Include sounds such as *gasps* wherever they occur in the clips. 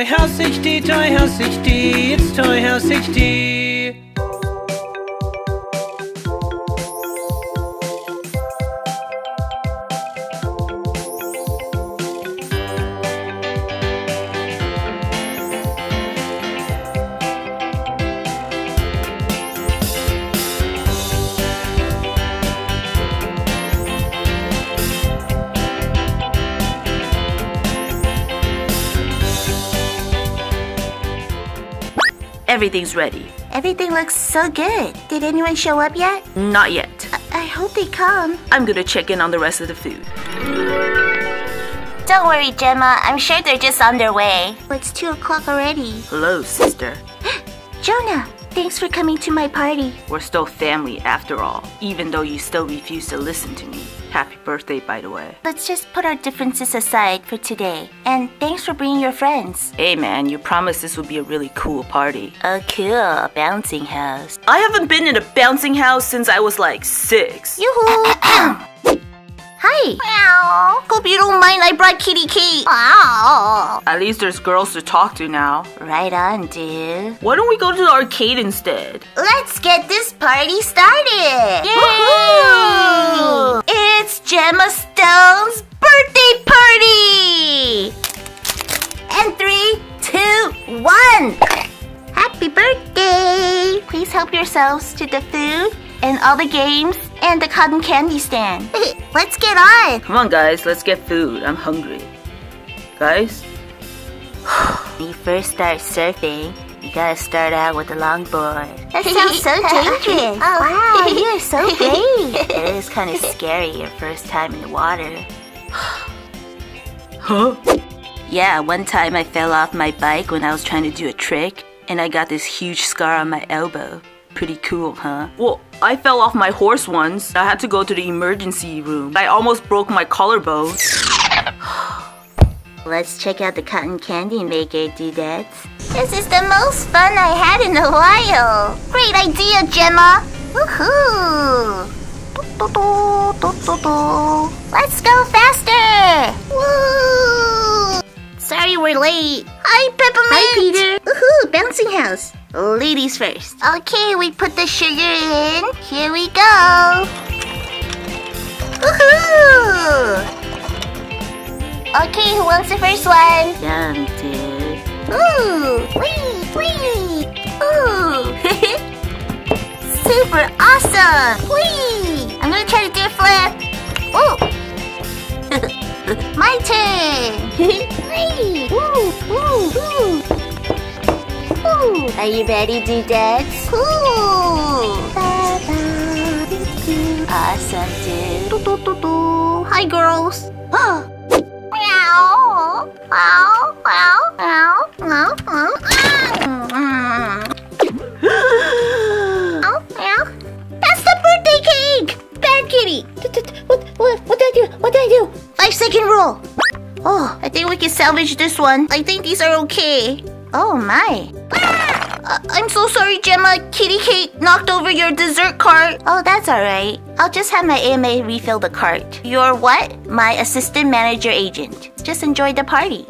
Toy House ich die, Toy House ich die, jetzt Toy House ich die. Everything's ready. Everything looks so good. Did anyone show up yet? Not yet. I hope they come. I'm gonna check in on the rest of the food. Don't worry, Gemma. I'm sure they're just on their way. It's 2 o'clock already. Hello, sister. *gasps* Jonah, thanks for coming to my party. We're still family after all, even though you still refuse to listen to me. Happy birthday, by the way. Let's just put our differences aside for today. And thanks for bringing your friends. Hey man, you promised this would be a really cool party. A cool bouncing house. I haven't been in a bouncing house since I was like six. Yoo-hoo! *clears throat* Hi. Meow. Hope you don't mind I brought Kitty Kate. Wow. At least there's girls to talk to now. Right on, dude. Why don't we go to the arcade instead? Let's get this party started. Yay! Woohoo! It's Gemma Stone's birthday party. And three, two, one. Happy birthday! Please help yourselves to the food and all the games and the cotton candy stand. *laughs* Let's get on. Come on guys, let's get food. I'm hungry. Guys? When you first start surfing, you gotta start out with a longboard. That sounds so *laughs* oh, dangerous. oh, wow, *laughs* you're so brave. *laughs* it is kind of scary your first time in the water. *gasps* Huh? Yeah, one time I fell off my bike when I was trying to do a trick, and I got this huge scar on my elbow. Pretty cool, huh? Well, I fell off my horse once. I had to go to the emergency room. I almost broke my collarbone. *gasps* Let's check out the cotton candy maker, dudettes. This is the most fun I had in a while. Great idea, Gemma. Woohoo! Let's go faster! Woo! Sorry we're late. Hi, Peppermint. Hi, Peter. Woohoo! Bouncing house. Ladies first. Okay, we put the sugar in. Here we go. Woohoo! Okay, who wants the first one? Yum, dude. Ooh, wee, wee. Ooh. *laughs* Super awesome. Wee. I'm gonna try to do a flip. Ooh. *laughs* My turn. *laughs* wee. Ooh, ooh, ooh. Are you ready, dudettes? Cool! Ba -ba awesome, dude. Do -do -do Hi, girls. Meow. Meow. Meow. Meow. Meow. Meow. kitty. What, what, what did I do? What did I do? Five second rule. Oh, I think we can salvage this one. I think these are okay. Oh my. I'm so sorry, Gemma. Kitty Kate knocked over your dessert cart. Oh, that's alright. I'll just have my AMA refill the cart. You're what? My assistant manager agent. Just enjoy the party.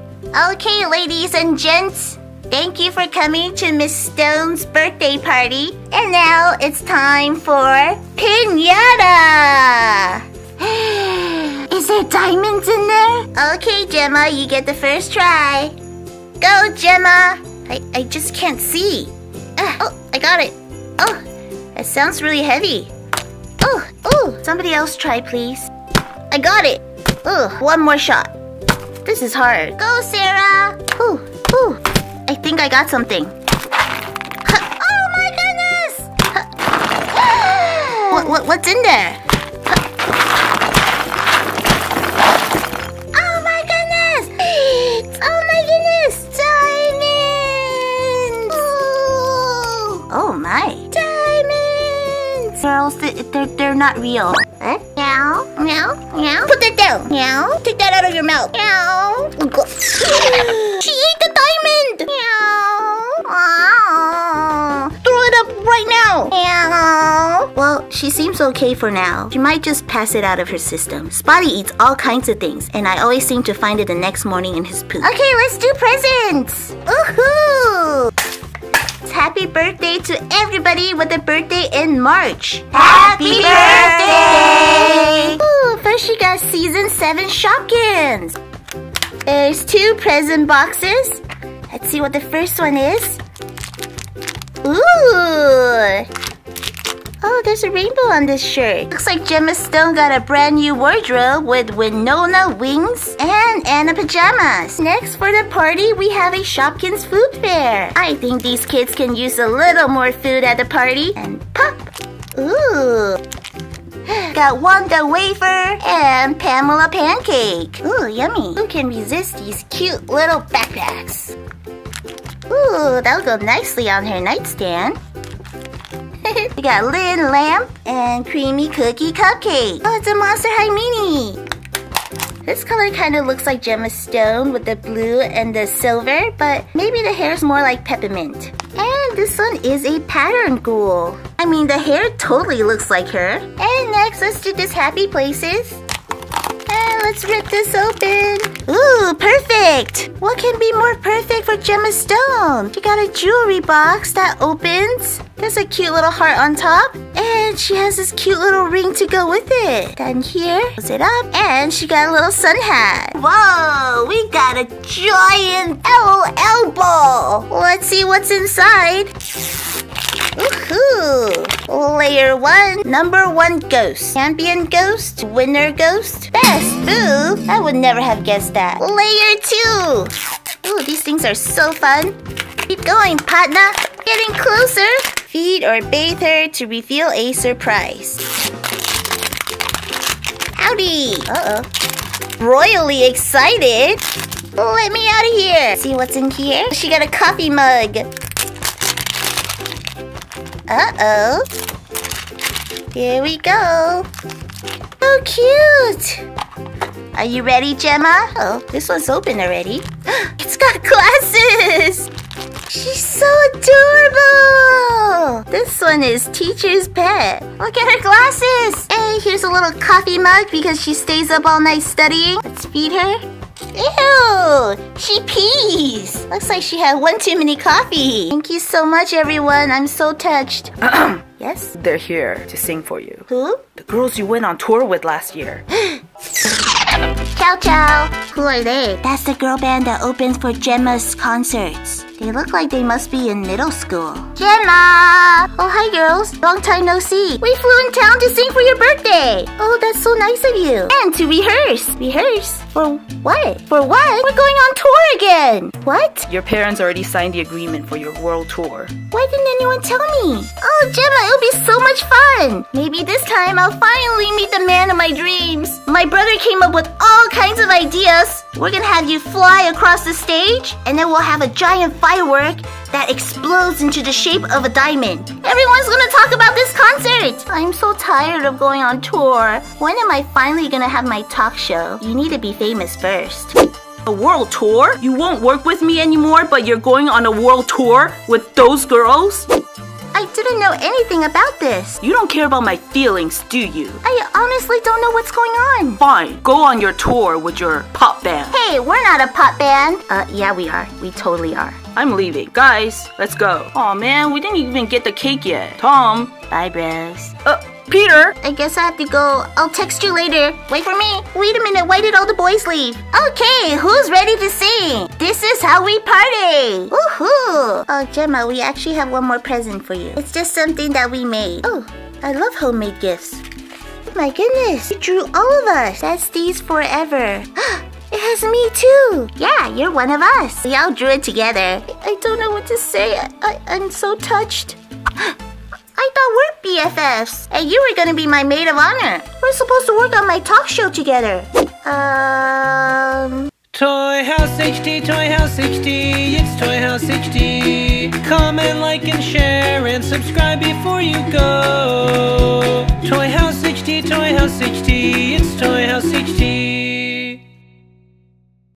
Okay, ladies and gents. Thank you for coming to Miss Stone's birthday party. And now it's time for Pinata! *gasps* Is there diamonds in there? Okay, Gemma, you get the first try. Go, Gemma! I, I just can't see. Ah, oh, I got it. Oh, that sounds really heavy. Oh, oh, somebody else try, please. I got it. Oh, one more shot. This is hard. Go, Sarah. Ooh, ooh. I think I got something. Oh my goodness! *gasps* What, what, what's in there? Girls, they- they're, they're not real. Huh? Meow, meow, meow. Put that down. Meow. Take that out of your mouth. Meow. *laughs* she ate the diamond. Meow. Meow. Throw it up right now. Meow. Well, she seems okay for now. She might just pass it out of her system. Spotty eats all kinds of things, and I always seem to find it the next morning in his poop. Okay, let's do presents! Woohoo! Happy birthday to everybody with a birthday in March. Happy birthday! Ooh, first she got season 7 Shopkins. There's two present boxes. Let's see what the first one is. Ooh! Oh, there's a rainbow on this shirt. Looks like Gemma Stone got a brand new wardrobe with Winona wings and Anna pajamas. Next for the party, we have a Shopkins food fair. I think these kids can use a little more food at the party. And pop! Ooh! *sighs* Got Wanda wafer and Pamela pancake. Ooh, yummy. Who can resist these cute little backpacks? Ooh, that'll go nicely on her nightstand. *laughs* we got Lynn Lamp and Creamy Cookie Cupcake. Oh, it's a Monster High Mini. This color kind of looks like Gemma Stone with the blue and the silver, but maybe the hair's more like peppermint. And this one is a pattern ghoul. I mean, the hair totally looks like her. And next, let's do this Happy Places. And let's rip this open. Ooh, perfect! What can be more perfect for Gemma Stone? She got a jewelry box that opens. There's a cute little heart on top. And she has this cute little ring to go with it. Then here, close it up. And she got a little sun hat. Whoa, we got a giant LOL ball. Let's see what's inside. Woohoo! Layer 1, number 1 ghost. Champion ghost, winner ghost, best. Ooh, I would never have guessed that. Layer 2. Ooh, these things are so fun. Keep going, partner. Getting closer. Feed or bathe her to reveal a surprise. Howdy! Uh-oh. Royally excited. Let me out of here. See what's in here? She got a coffee mug. Uh-oh. Here we go. So cute. Are you ready, Gemma? Oh, this one's open already. *gasps* It's got glasses. She's so adorable. This one is teacher's pet. Look at her glasses. Hey, here's a little coffee mug because she stays up all night studying. Let's feed her. Ew, she pees. Looks like she had one too many coffee. Thank you so much, everyone. I'm so touched. *clears throat* yes? They're here to sing for you. Who? The girls you went on tour with last year. *gasps* Ciao Ciao. Who are they? That's the girl band that opens for Gemma's concerts. They look like they must be in middle school. Gemma! Oh, hi girls. Long time no see. We flew in town to sing for your birthday. Oh, that's so nice of you. And to rehearse. Rehearse? For what? For what? We're going on tour again. What? Your parents already signed the agreement for your world tour. Why didn't anyone tell me? Oh, Gemma, it'll be so much fun. Maybe this time I'll finally meet the man of my dreams. My brother came up with all kinds of ideas. We're gonna have you fly across the stage, and then we'll have a giant firework that explodes into the shape of a diamond. Everyone's gonna talk about this concert. I'm so tired of going on tour. When am I finally gonna have my talk show? You need to be famous first. A world tour? You won't work with me anymore, but you're going on a world tour with those girls? I didn't know anything about this. You don't care about my feelings, do you? I honestly don't know what's going on. Fine, go on your tour with your pop band. Hey, we're not a pop band. Uh, yeah, we are. We totally are. I'm leaving. Guys, let's go. Aw man, we didn't even get the cake yet. Tom. Bye, bros. Uh, Peter. I guess I have to go. I'll text you later. Wait for me. Wait a minute. Why did all the boys leave? Okay, who's ready to sing? This is how we party. Woohoo! Oh, Gemma, we actually have one more present for you. It's just something that we made. Oh, I love homemade gifts. Oh My goodness, you drew all of us. That's these forever. *gasps* It has me too. Yeah, you're one of us. We all drew it together. I don't know what to say. I, I, I'm so touched. *gasps* I thought we're BFFs, and you were gonna be my maid of honor. We're supposed to work on my talk show together. Um. Toy House HD, Toy House HD, it's Toy House HD. Comment, like, and share, and subscribe before you go. Toy House HD, Toy House HD, it's Toy House HD.